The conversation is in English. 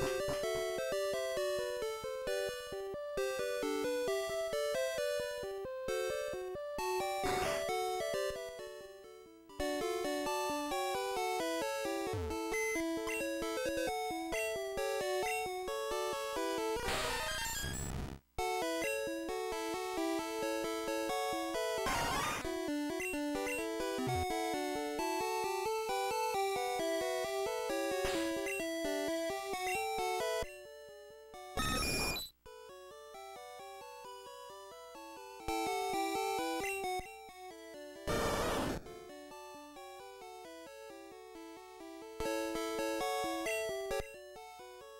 you